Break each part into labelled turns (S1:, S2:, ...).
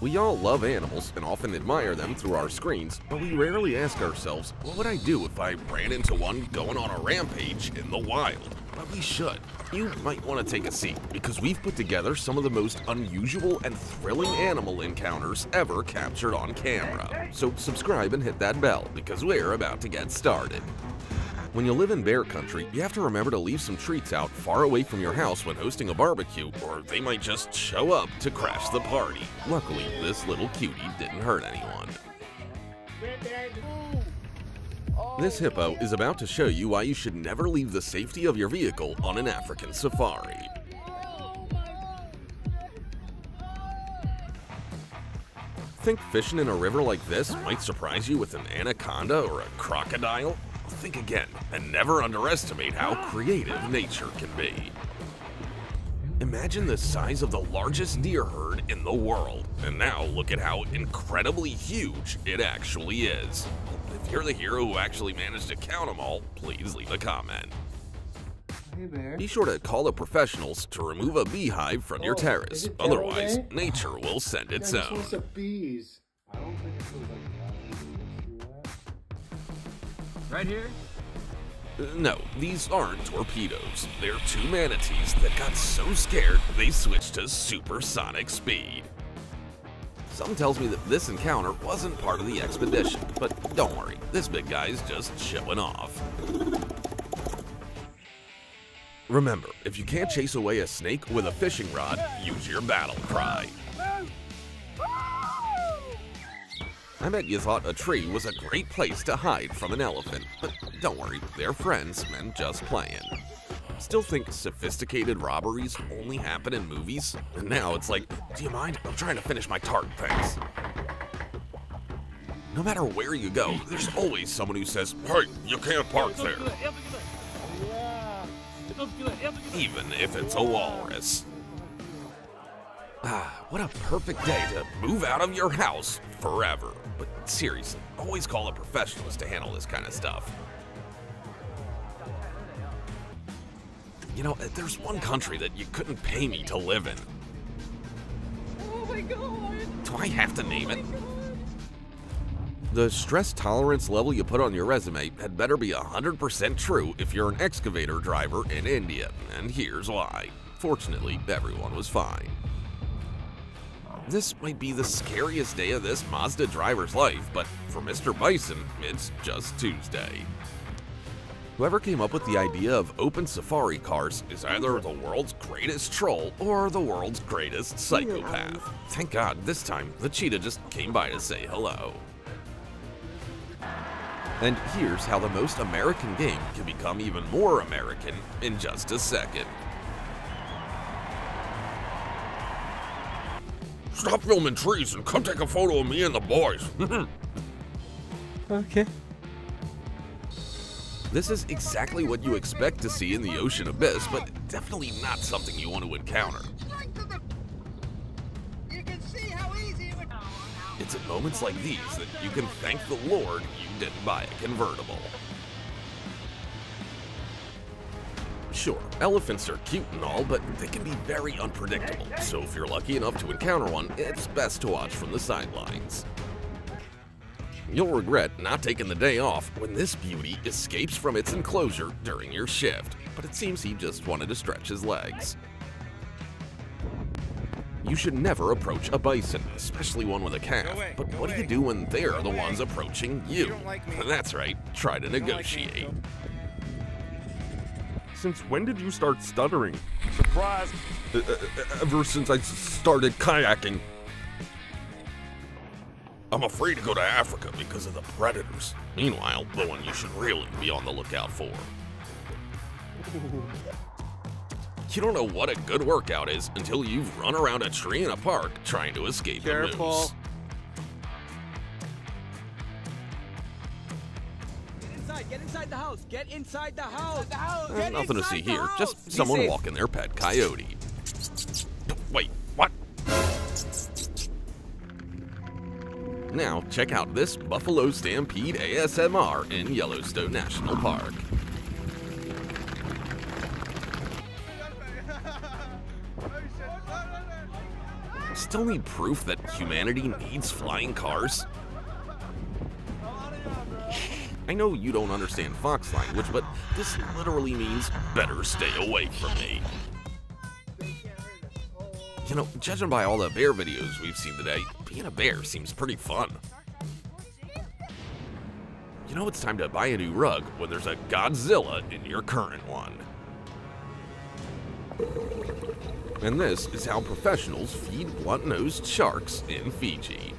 S1: We all love animals and often admire them through our screens, but we rarely ask ourselves, what would I do if I ran into one going on a rampage in the wild? But we should. You might want to take a seat, because we've put together some of the most unusual and thrilling animal encounters ever captured on camera. So subscribe and hit that bell, because we're about to get started. When you live in bear country, you have to remember to leave some treats out far away from your house when hosting a barbecue, or they might just show up to crash the party. Luckily, this little cutie didn't hurt anyone. This hippo is about to show you why you should never leave the safety of your vehicle on an African safari. Think fishing in a river like this might surprise you with an anaconda or a crocodile? Think again and never underestimate how creative nature can be. Imagine the size of the largest deer herd in the world, and now look at how incredibly huge it actually is. If you're the hero who actually managed to count them all, please leave a comment.
S2: Hey.
S1: Be sure to call the professionals to remove a beehive from your
S2: Oh,
S1: terrace,
S2: it Devil
S1: otherwise nature will send its own.
S3: Right here?
S1: Uh, No, these aren't torpedoes. They're two manatees that got so scared they switched to supersonic speed. Some tells me that this encounter wasn't part of the expedition, but don't worry, this big guy's just showing off. Remember, if you can't chase away a snake with a fishing rod, use your battle cry. I bet you thought a tree was a great place to hide from an elephant, but don't worry, they're friends and just playing. Still think sophisticated robberies only happen in movies? And now it's like, do you mind? I'm trying to finish my tart, thanks. No matter where you go, there's always someone who says, Hey, you can't park there, even if it's a walrus. Ah, what a perfect day to move out of your house forever. But seriously, always call a professionals to handle this kind of stuff. You know, there's one country that you couldn't pay me to live in.
S4: Oh my god!
S1: Do I have to name oh it? The stress tolerance level you put on your resume had better be 100% true if you're an excavator driver in India, and here's why. Fortunately, everyone was fine. This might be the scariest day of this Mazda driver's life, but for Mr. Bison, it's just Tuesday. Whoever came up with the idea of open safari cars is either the world's greatest troll or the world's greatest psychopath. Thank God, this time the cheetah just came by to say hello. And here's how the most American game can become even more American in just a second. Stop filming trees and come take a photo of me and the boys.
S2: Okay.
S1: This is exactly what you expect to see in the ocean abyss, but definitely not something you want to encounter.
S4: You can see how easy it would.
S1: It's at moments like these that you can thank the Lord you didn't buy a convertible. Sure, elephants are cute and all, but they can be very unpredictable, so if you're lucky enough to encounter one, it's best to watch from the sidelines. You'll regret not taking the day off when this beauty escapes from its enclosure during your shift, but it seems he just wanted to stretch his legs. You should never approach a bison, especially one with a calf.
S5: way,
S1: But what do you do when they're the ones approaching you?
S5: don't like me.
S1: That's right, try to
S5: don't like
S1: negotiate.
S6: Since when did you start stuttering?
S5: Surprise!
S1: Uh, ever since I started kayaking. I'm afraid to go to Africa because of the predators. Meanwhile, the one you should really be on the lookout for. You don't know what a good workout is until you've run around a tree in a park trying to escape a
S5: Careful.
S1: moose.
S3: House, get inside the house. The house.
S1: Eh, Nothing to see here, just someone walking their pet coyote. Wait, what? Now, check out this Buffalo Stampede ASMR in Yellowstone National Park. Still need proof that humanity needs flying cars? I know you don't understand Fox language, but this literally means better stay away from me. You know, judging by all the bear videos we've seen today, being a bear seems pretty fun. You know it's time to buy a new rug when there's a Godzilla in your current one. And this is how professionals feed blunt-nosed sharks in Fiji.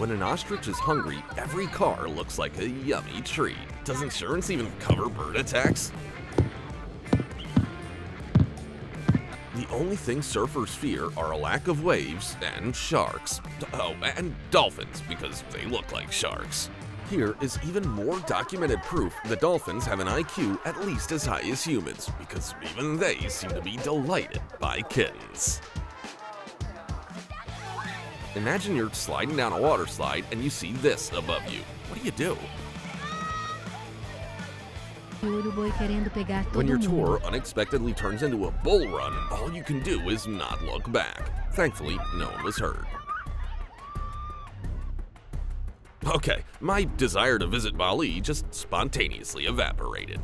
S1: When an ostrich is hungry, every car looks like a yummy treat. Does insurance even cover bird attacks? The only thing surfers fear are a lack of waves and sharks. Oh, and dolphins, because they look like sharks. Here is even more documented proof that dolphins have an IQ at least as high as humans, because even they seem to be delighted by kittens. Imagine you're sliding down a water slide and you see this above you. What do you do?
S5: Uruguai querendo pegar todo
S1: When your tour unexpectedly turns into a bull run, all you can do is not look back. Thankfully, no one was hurt. Okay, my desire to visit Bali just spontaneously evaporated.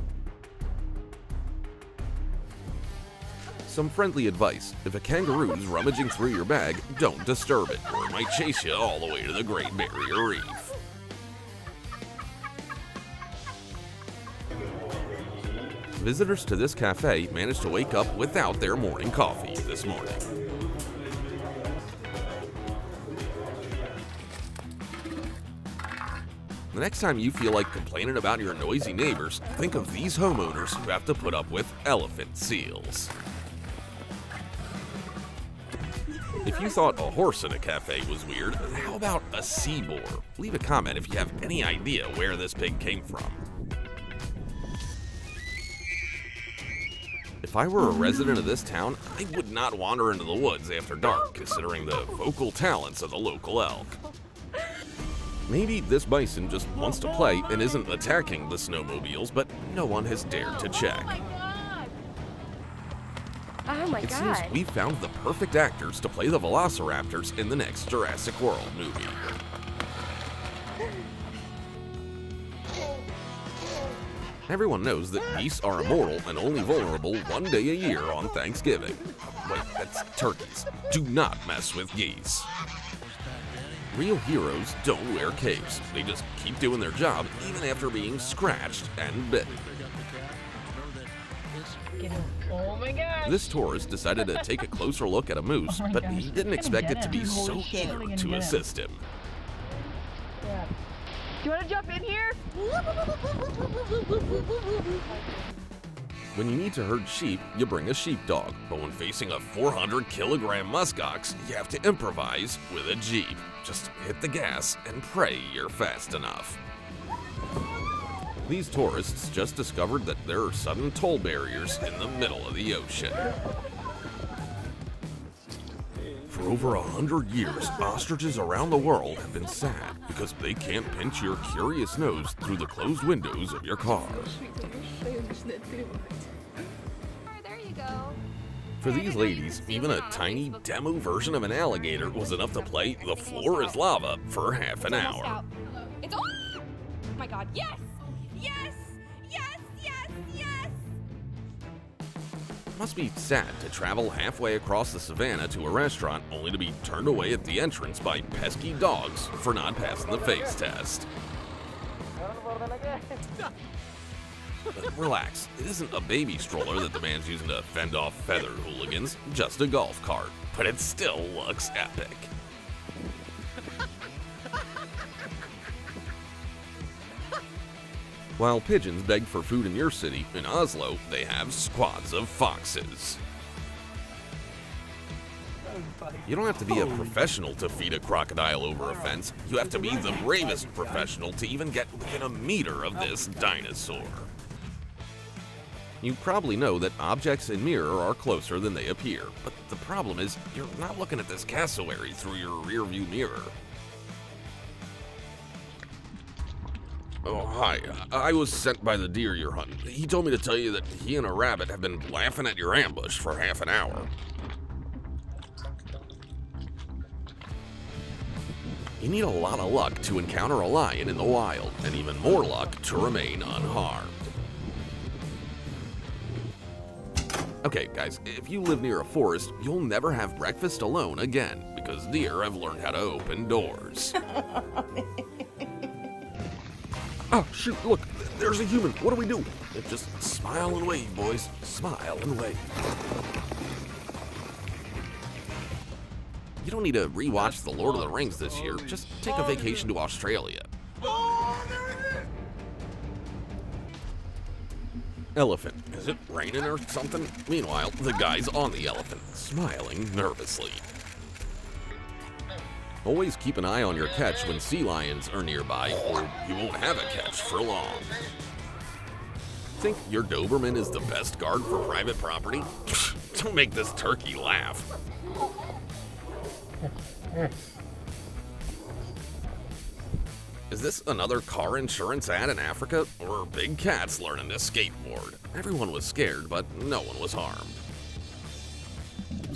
S1: Some friendly advice. If a kangaroo is rummaging through your bag, don't disturb it, or it might chase you all the way to the Great Barrier Reef. Visitors to this cafe managed to wake up without their morning coffee this morning. The next time you feel like complaining about your noisy neighbors, think of these homeowners who have to put up with elephant seals. If you thought a horse in a cafe was weird, how about a sea boar? Leave a comment if you have any idea where this pig came from. If I were a resident of this town, I would not wander into the woods after dark, considering the vocal talents of the local elk. Maybe this bison just wants to play and isn't attacking the snowmobiles, but no one has dared to check.
S7: Oh my
S1: It
S7: god.
S1: seems we found the perfect actors to play the velociraptors in the next Jurassic World movie. Everyone knows that geese are immortal and only vulnerable one day a year on Thanksgiving. Wait, that's turkeys. Do not mess with geese. Real heroes don't wear capes. They just keep doing their job even after being scratched and bitten.
S7: Oh.
S1: This tourist decided to take a closer look at a moose, oh but he didn't expect it to be so eager to assist him.
S7: Do you want to jump in here?
S1: When you need to herd sheep, you bring a sheepdog, but when facing a 400 kilogram muskox, you have to improvise with a jeep. Just hit the gas and pray you're fast enough. These tourists just discovered that there are sudden toll barriers in the middle of the ocean. For over a hundred years, ostriches around the world have been sad because they can't pinch your curious nose through the closed windows of your car. For these ladies, even a tiny demo version of an alligator was enough to play The Floor is Lava for half an hour.
S7: Oh my god. Yes.
S1: Must be sad to travel halfway across the savannah to a restaurant only to be turned away at the entrance by pesky dogs for not passing the face test. But relax, it isn't a baby stroller that the man's using to fend off feather hooligans, just a golf cart. But it still looks epic. While pigeons beg for food in your city, in Oslo, they have squads of foxes. You don't have to be a professional to feed a crocodile over a fence. You have to be the bravest professional to even get within a meter of this dinosaur. You probably know that objects in mirror are closer than they appear, but the problem is you're not looking at this cassowary through your rearview mirror. Oh, hi. I was sent by the deer you're hunting. He told me to tell you that he and a rabbit have been laughing at your ambush for half an hour. You need a lot of luck to encounter a lion in the wild, and even more luck to remain unharmed. Okay, guys, if you live near a forest, you'll never have breakfast alone again, because deer have learned how to open doors. oh, shoot, look, there's a human. What do we do? Just smile and wave, boys. Smile and wave. You don't need to rewatch The Lord of the Rings this year. Just take a vacation to Australia. Elephant. Is it raining or something? Meanwhile, the guy's on the elephant, smiling nervously. Always keep an eye on your catch when sea lions are nearby, or you won't have a catch for long. Think your Doberman is the best guard for private property? Don't make this turkey laugh. Is this another car insurance ad in Africa? Or big cats learning to skateboard? Everyone was scared, but no one was harmed.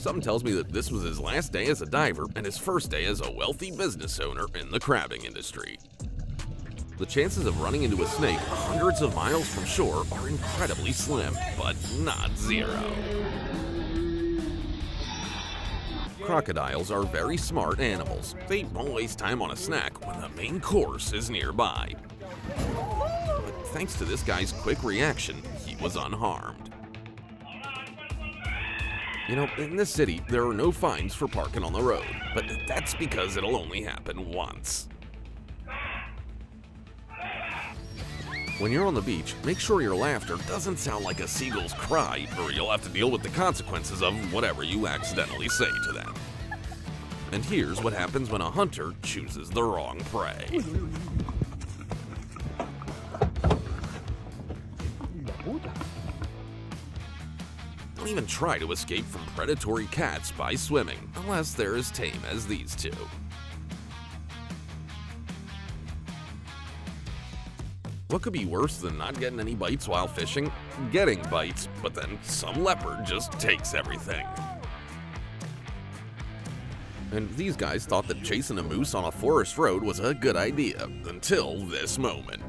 S1: Something tells me that this was his last day as a diver and his first day as a wealthy business owner in the crabbing industry. The chances of running into a snake hundreds of miles from shore are incredibly slim, but not zero. Crocodiles are very smart animals. They won't waste time on a snack when the main course is nearby. But thanks to this guy's quick reaction, he was unharmed. You know, in this city, there are no fines for parking on the road, but that's because it'll only happen once. When you're on the beach, make sure your laughter doesn't sound like a seagull's cry, or you'll have to deal with the consequences of whatever you accidentally say to them. And here's what happens when a hunter chooses the wrong prey. Don't even try to escape from predatory cats by swimming, unless they're as tame as these two. What could be worse than not getting any bites while fishing? Getting bites, but then some leopard just takes everything. And these guys thought that chasing a moose on a forest road was a good idea, until this moment.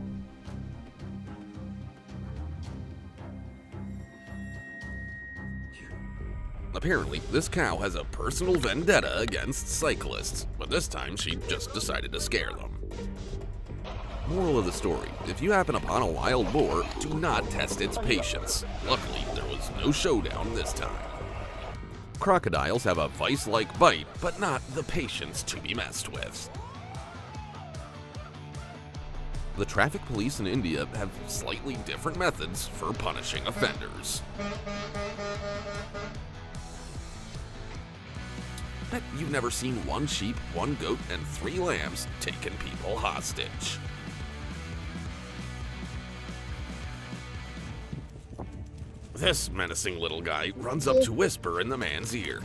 S1: Apparently, this cow has a personal vendetta against cyclists, but this time she just decided to scare them. Moral of the story, if you happen upon a wild boar, do not test its patience. Luckily, there was no showdown this time. Crocodiles have a vice-like bite, but not the patience to be messed with. The traffic police in India have slightly different methods for punishing offenders. Bet you've never seen one sheep, one goat, and three lambs taking people hostage. This menacing little guy runs up to whisper in the man's ear.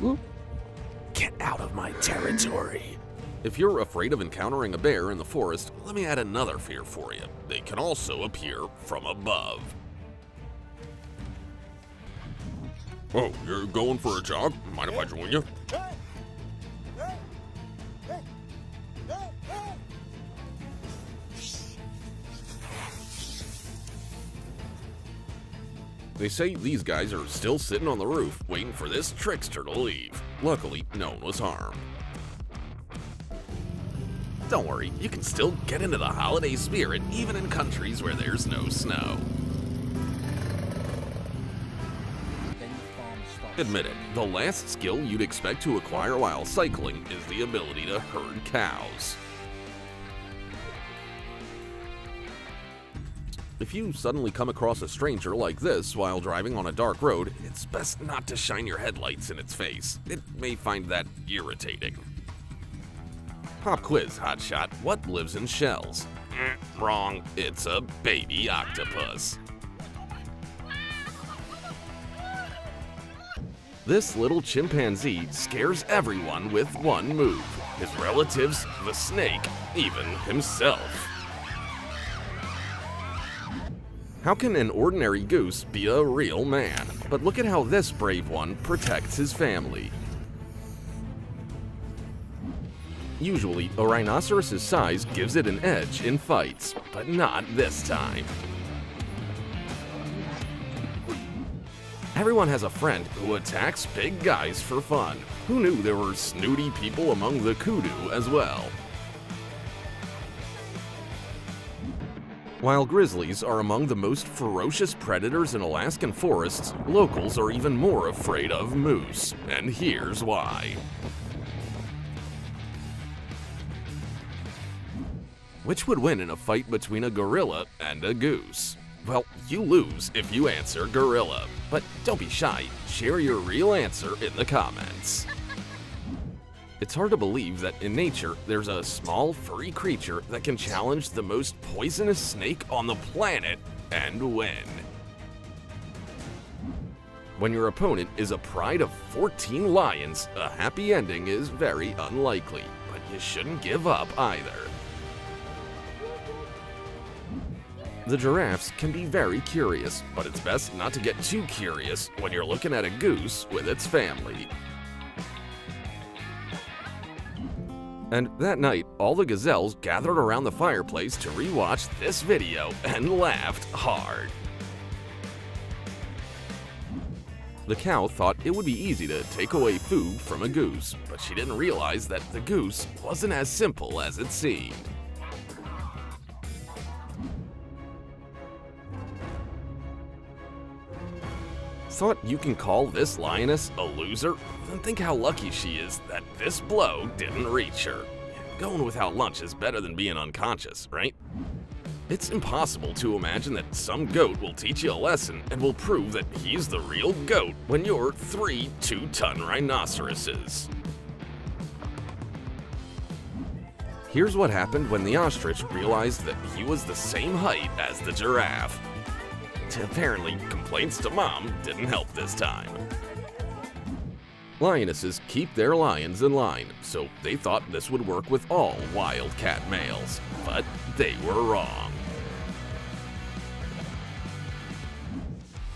S1: Get out of my territory. If you're afraid of encountering a bear in the forest, let me add another fear for you. They can also appear from above. Oh, you're going for a jog? Mind if I join you? They say these guys are still sitting on the roof, waiting for this trickster to leave. Luckily, no one was harmed. Don't worry, you can still get into the holiday spirit even in countries where there's no snow. Admit it, the last skill you'd expect to acquire while cycling is the ability to herd cows. If you suddenly come across a stranger like this while driving on a dark road, it's best not to shine your headlights in its face. It may find that irritating. Pop quiz, hotshot. What lives in shells? Mm, wrong. It's a baby octopus. This little chimpanzee scares everyone with one move. His relatives, the snake, even himself. How can an ordinary goose be a real man? But look at how this brave one protects his family. Usually, a rhinoceros's size gives it an edge in fights, but not this time. Everyone has a friend who attacks big guys for fun. Who knew there were snooty people among the kudu as well? While grizzlies are among the most ferocious predators in Alaskan forests, locals are even more afraid of moose, and here's why. Which would win in a fight between a gorilla and a goose? Well, you lose if you answer gorilla. But don't be shy, share your real answer in the comments. It's hard to believe that in nature, there's a small furry creature that can challenge the most poisonous snake on the planet and win. When your opponent is a pride of 14 lions, a happy ending is very unlikely, but you shouldn't give up either. The giraffes can be very curious, but it's best not to get too curious when you're looking at a goose with its family. And that night, all the gazelles gathered around the fireplace to rewatch this video and laughed hard. The cow thought it would be easy to take away food from a goose, but she didn't realize that the goose wasn't as simple as it seemed. Thought you can call this lioness a loser? Then think how lucky she is that this blow didn't reach her. Going without lunch is better than being unconscious, right? It's impossible to imagine that some goat will teach you a lesson and will prove that he's the real goat when you're three two-ton rhinoceroses. Here's what happened when the ostrich realized that he was the same height as the giraffe. Apparently, complaints to mom didn't help this time. Lionesses keep their lions in line, so they thought this would work with all wildcat males, but they were wrong.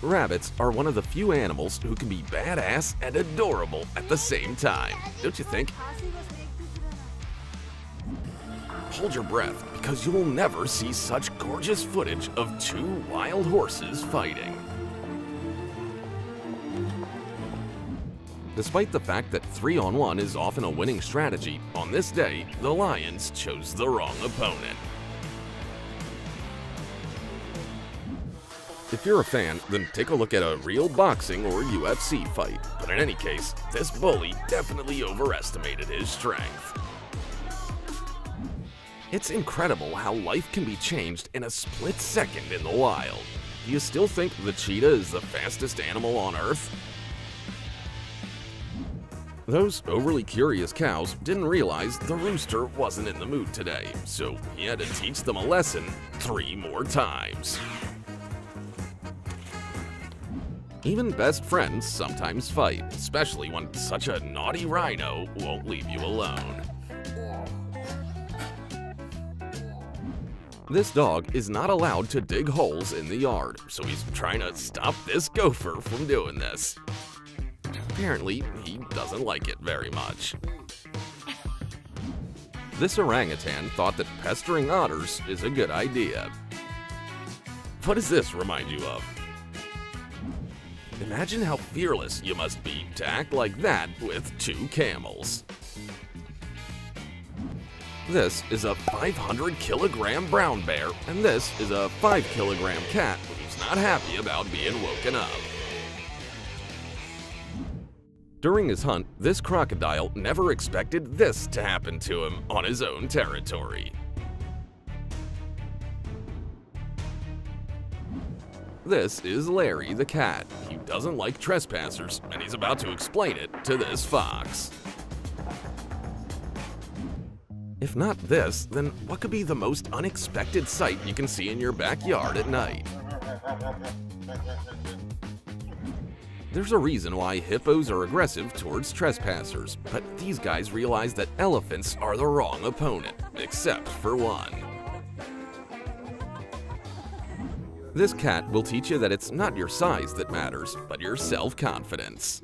S1: Rabbits are one of the few animals who can be badass and adorable at the same time, don't you think? Hold your breath, because you will never see such gorgeous footage of two wild horses fighting. Despite the fact that 3 on 1 is often a winning strategy, on this day, the Lions chose the wrong opponent. If you're a fan, then take a look at a real boxing or UFC fight, but in any case, this bully definitely overestimated his strength. It's incredible how life can be changed in a split second in the wild. Do you still think the cheetah is the fastest animal on Earth? Those overly curious cows didn't realize the rooster wasn't in the mood today, so he had to teach them a lesson three more times. Even best friends sometimes fight, especially when such a naughty rhino won't leave you alone. This dog is not allowed to dig holes in the yard, so he's trying to stop this gopher from doing this. Apparently, he doesn't like it very much. This orangutan thought that pestering otters is a good idea. What does this remind you of? Imagine how fearless you must be to act like that with two camels. This is a 500 kilogram brown bear, and this is a 5 kilogram cat who's not happy about being woken up. During his hunt, this crocodile never expected this to happen to him on his own territory. This is Larry the cat. He doesn't like trespassers, and he's about to explain it to this fox. If not this, then what could be the most unexpected sight you can see in your backyard at night? There's a reason why hippos are aggressive towards trespassers, but these guys realize that elephants are the wrong opponent, except for one. This cat will teach you that it's not your size that matters, but your self-confidence.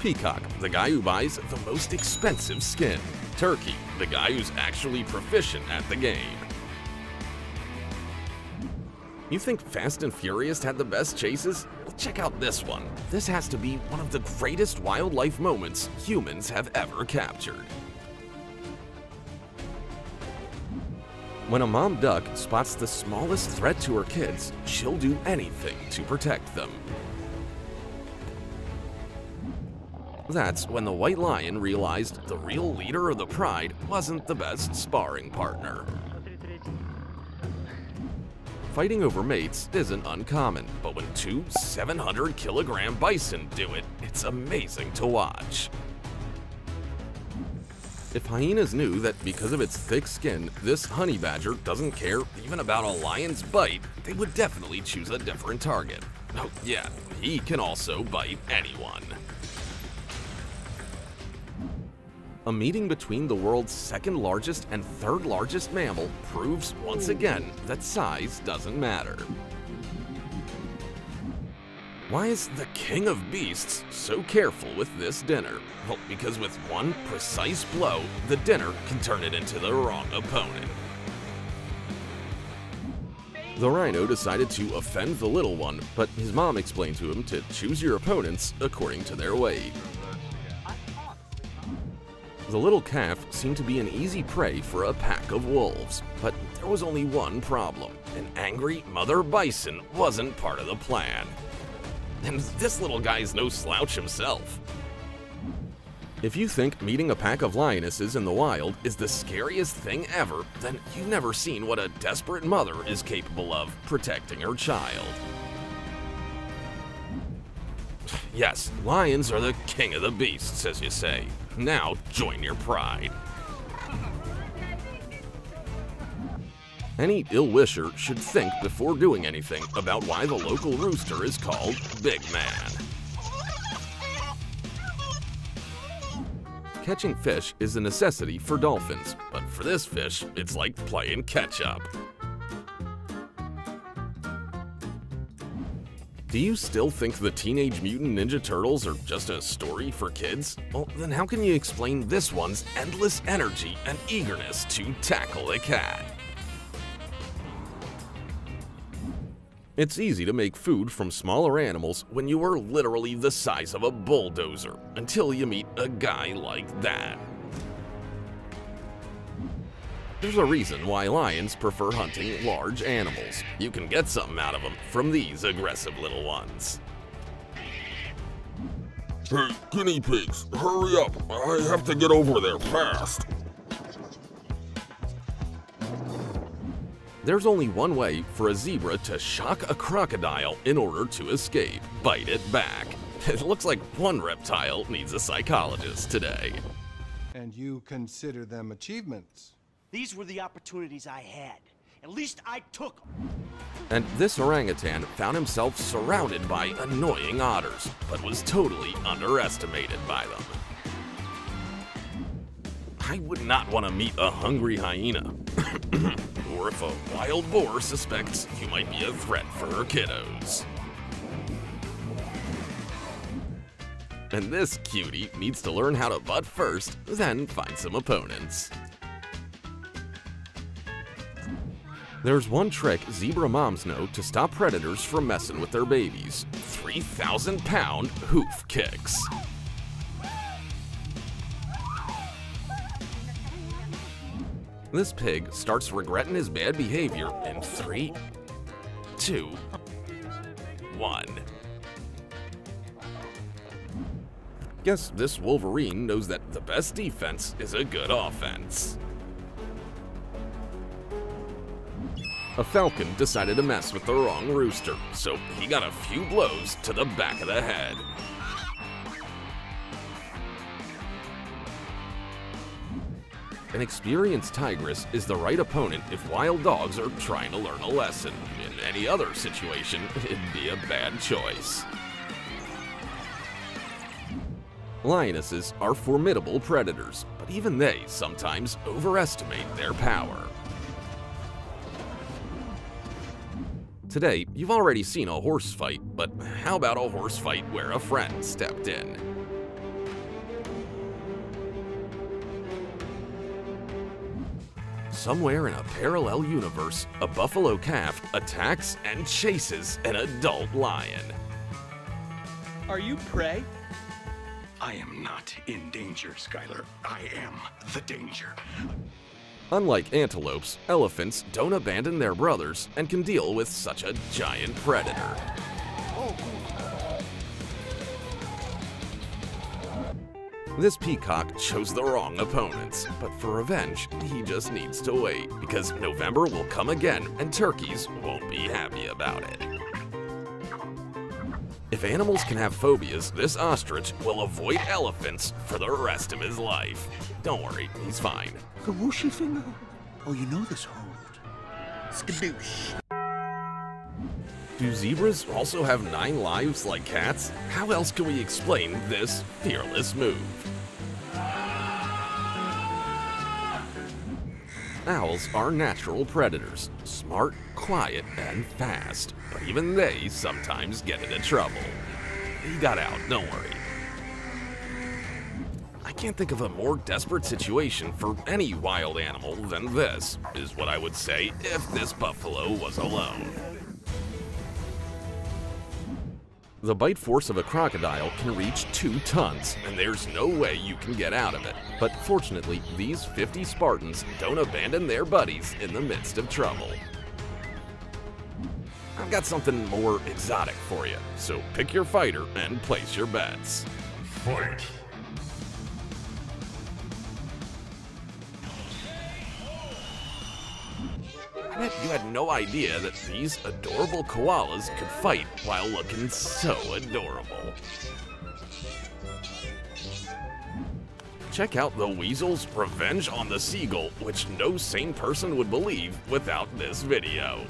S1: Peacock, the guy who buys the most expensive skin. Turkey, the guy who's actually proficient at the game. You think Fast and Furious had the best chases? Well, check out this one. This has to be one of the greatest wildlife moments humans have ever captured. When a mom duck spots the smallest threat to her kids, she'll do anything to protect them. That's when the white lion realized the real leader of the pride wasn't the best sparring partner. Fighting over mates isn't uncommon, but when two 700 kilogram bison do it, it's amazing to watch. If hyenas knew that because of its thick skin, this honey badger doesn't care even about a lion's bite, they would definitely choose a different target. Oh yeah, he can also bite anyone. A meeting between the world's second largest and third largest mammal proves once again that size doesn't matter. Why is the king of beasts so careful with this dinner? Well, because with one precise blow, the dinner can turn it into the wrong opponent. The rhino decided to offend the little one, but his mom explained to him to choose your opponents according to their weight. The little calf seemed to be an easy prey for a pack of wolves, but there was only one problem. An angry mother bison wasn't part of the plan. And this little guy's no slouch himself. If you think meeting a pack of lionesses in the wild is the scariest thing ever, then you've never seen what a desperate mother is capable of protecting her child. Yes, lions are the king of the beasts, as you say. Now join your pride. Any ill wisher should think before doing anything about why the local rooster is called Big Man. Catching fish is a necessity for dolphins, but for this fish, it's like playing catch Do you still think the Teenage Mutant Ninja Turtles are just a story for kids? Well, then how can you explain this one's endless energy and eagerness to tackle a cat? It's easy to make food from smaller animals when you are literally the size of a bulldozer, until you meet a guy like that. There's a reason why lions prefer hunting large animals. You can get something out of them from these aggressive little ones.
S6: Hey, guinea pigs, hurry up. I have to get over there fast.
S1: There's only one way for a zebra to shock a crocodile in order to escape bite it back. It looks like one reptile needs a psychologist today.
S8: And you consider them achievements?
S9: These were the opportunities I had. At least I took them.
S1: And this orangutan found himself surrounded by annoying otters, but was totally underestimated by them. I would not want to meet a hungry hyena. or if a wild boar suspects you might be a threat for her kiddos. And this cutie needs to learn how to butt first, then find some opponents. There's one trick zebra moms know to stop predators from messing with their babies 3,000 pound hoof kicks. This pig starts regretting his bad behavior in three, two, one. Guess this Wolverine knows that the best defense is a good offense. A falcon decided to mess with the wrong rooster, so he got a few blows to the back of the head. An experienced tigress is the right opponent if wild dogs are trying to learn a lesson. In any other situation, it'd be a bad choice. Lionesses are formidable predators, but even they sometimes overestimate their power. Today, you've already seen a horse fight, but how about a horse fight where a friend stepped in? Somewhere in a parallel universe, a buffalo calf attacks and chases an adult lion.
S3: Are you prey?
S9: I am not in danger, Skylar. I am the danger.
S1: Unlike antelopes, elephants don't abandon their brothers and can deal with such a giant predator. This peacock chose the wrong opponents, but for revenge, he just needs to wait, because November will come again and turkeys won't be happy about it. If animals can have phobias, this ostrich will avoid elephants for the rest of his life. Don't worry, he's fine.
S10: The whooshy finger? Oh, you know this hold. Skadoosh.
S1: Do zebras also have nine lives like cats? How else can we explain this fearless move? Owls are natural predators, smart, quiet, and fast, but even they sometimes get into trouble. He got out, don't worry. I can't think of a more desperate situation for any wild animal than this, is what I would say if this buffalo was alone. The bite force of a crocodile can reach 2 tons, and there's no way you can get out of it. But fortunately, these 50 Spartans don't abandon their buddies in the midst of trouble. I've got something more exotic for you, so pick your fighter and place your bets.
S6: Fight.
S1: You had no idea that these adorable koalas could fight while looking so adorable. Check out the weasel's revenge on the seagull, which no sane person would believe without this video.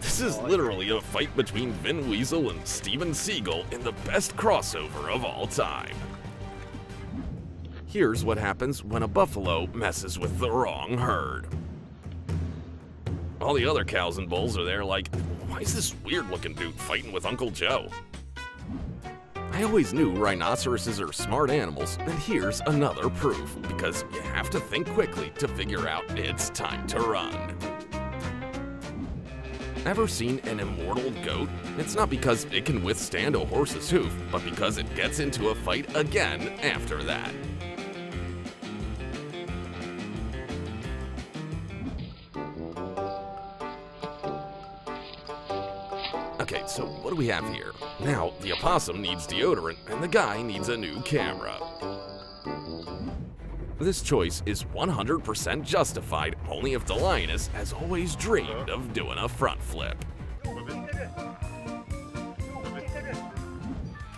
S1: This is literally a fight between Vin Weasel and Steven Seagal in the best crossover of all time. Here's what happens when a buffalo messes with the wrong herd. All the other cows and bulls are there like, why is this weird looking dude fighting with Uncle Joe? I always knew rhinoceroses are smart animals, and here's another proof, because you have to think quickly to figure out it's time to run. Ever seen an immortal goat? It's not because it can withstand a horse's hoof, but because it gets into a fight again after that. Do we have here? Now, the opossum needs deodorant, and the guy needs a new camera. This choice is 100% justified only if the lioness has always dreamed of doing a front flip.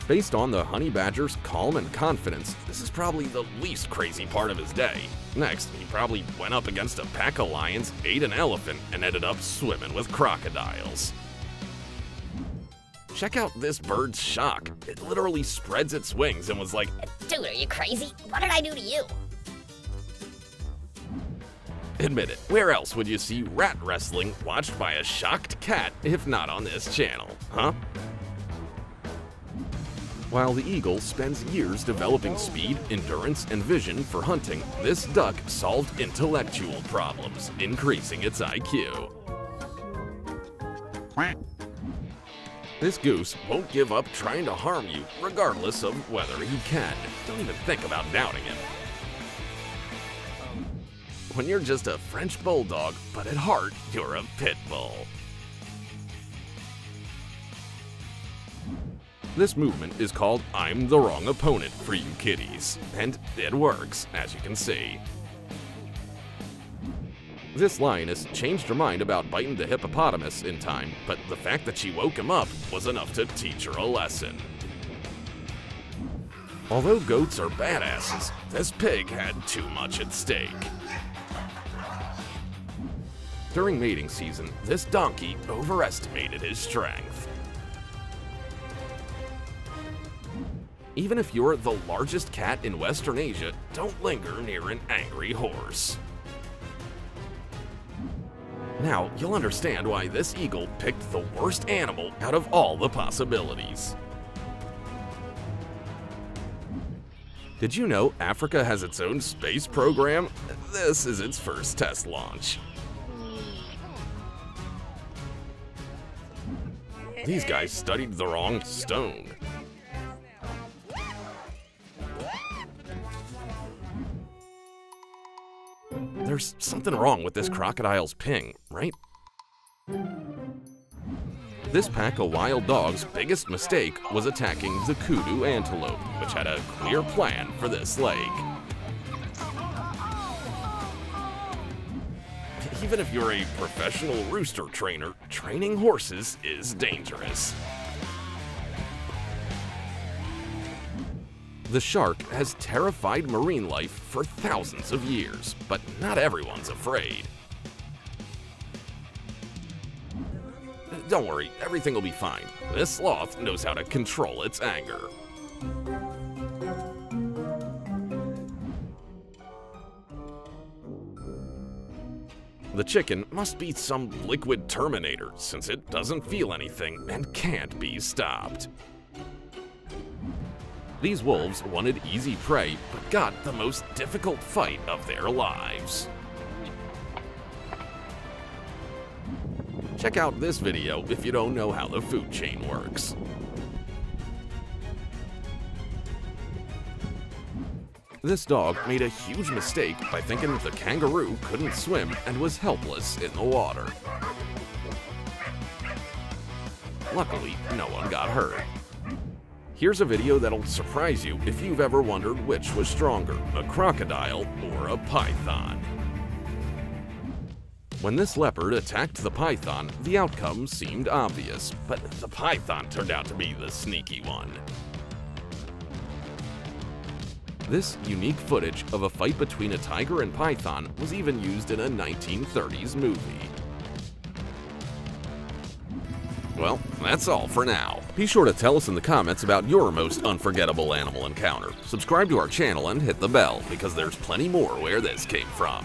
S1: Based on the honey badger's calm and confidence, this is probably the least crazy part of his day. Next, he probably went up against a pack of lions, ate an elephant, and ended up swimming with crocodiles. Check out this bird's shock. It literally spreads its wings and was like,
S11: Dude, are you crazy? What did I do to you?
S1: Admit it, where else would you see rat wrestling watched by a shocked cat if not on this channel, huh? While the eagle spends years developing speed, endurance, and vision for hunting, this duck solved intellectual problems, increasing its IQ. This goose won't give up trying to harm you, regardless of whether he can. Don't even think about doubting him. When you're just a French bulldog, but at heart, you're a pit bull. This movement is called I'm the Wrong Opponent for you kitties, and it works, as you can see. This lioness changed her mind about biting the hippopotamus in time, but the fact that she woke him up was enough to teach her a lesson. Although goats are badasses, this pig had too much at stake. During mating season, this donkey overestimated his strength. Even if you're the largest cat in Western Asia, don't linger near an angry horse. Now, you'll understand why this eagle picked the worst animal out of all the possibilities. Did you know Africa has its own space program? This is its first test launch. These guys studied the wrong stone. There's something wrong with this crocodile's ping, right? This pack of wild dogs' biggest mistake was attacking the kudu antelope, which had a clear plan for this lake. Even if you're a professional rooster trainer, training horses is dangerous. The shark has terrified marine life for thousands of years, but not everyone's afraid. Don't worry, everything will be fine. This sloth knows how to control its anger. The chicken must be some liquid terminator since it doesn't feel anything and can't be stopped. These wolves wanted easy prey, but got the most difficult fight of their lives. Check out this video if you don't know how the food chain works. This dog made a huge mistake by thinking the kangaroo couldn't swim and was helpless in the water. Luckily, no one got hurt. Here's a video that'll surprise you if you've ever wondered which was stronger, a crocodile or a python. When this leopard attacked the python, the outcome seemed obvious, but the python turned out to be the sneaky one. This unique footage of a fight between a tiger and python was even used in a 1930s movie. Well, that's all for now. Be sure to tell us in the comments about your most unforgettable animal encounter. Subscribe to our channel and hit the bell, because there's plenty more where this came from.